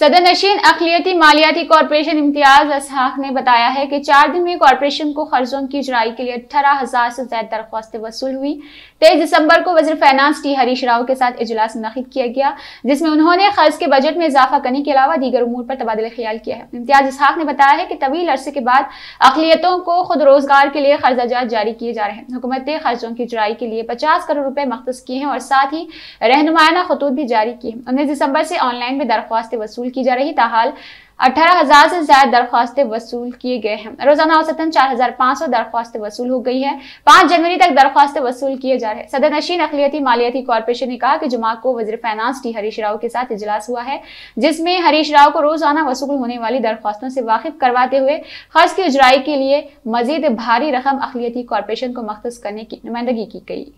सदर नशीन अखिलियती मालियाती कॉरपोरेशन इम्तियाज़ असहाक ने बताया है कि चार दिन में कॉरपोरेशन को कर्जों की जराई के लिए अठारह हज़ार से ज़्यादा दरख्वास्तें वसूल हुई। तेईस दिसंबर को वजी फाइनेंस टी हरीश राव के साथ इजलास मुनद किया गया, जिसमें उन्होंने खर्च के बजट में इजाफा करने के अलावा दीगर उमूर पर तबादला ख्याल किया है। इम्तियाज़ इसहाक ने बताया है कि तवील अरसे के बाद अखिलियतों को खुद रोज़गार के लिए कर्जाजात जारी किए जा रहे हैं। हुकूमत ने खर्चों की जराई के लिए पचास करोड़ रुपए मख्त किए हैं और साथ ही रहनुमाना खतूत भी जारी किए उन्नीस दिसंबर से ऑनलाइन में दरख्वास्तें वसूल की जा रही ताहाल अठारह हज़ार से ज़्यादा दरख्वास्तें वसूल किए गए हैं। रोज़ाना औसतन चार हज़ार पाँच सौ दरख्वास्तें वसूल हो गई है। पाँच जनवरी तक दरख्वास्तें वसूल किए जा रहे हैं। सदर नशीन अखिलियती मालियाती कॉरपोरेशन ने कहा कि जुमा को वजी फाइनेंस टी हरीश राव के साथ इजलास हुआ है, जिसमें हरीश राव को रोज़ाना वसूल होने वाली दरख्वास्तों से वाकिफ करवाते हुए खर्च की उजराई के लिए मजीद भारी रकम अखिलियती कॉरपोरेशन को मख्त करने की नुमाइंदगी की गई।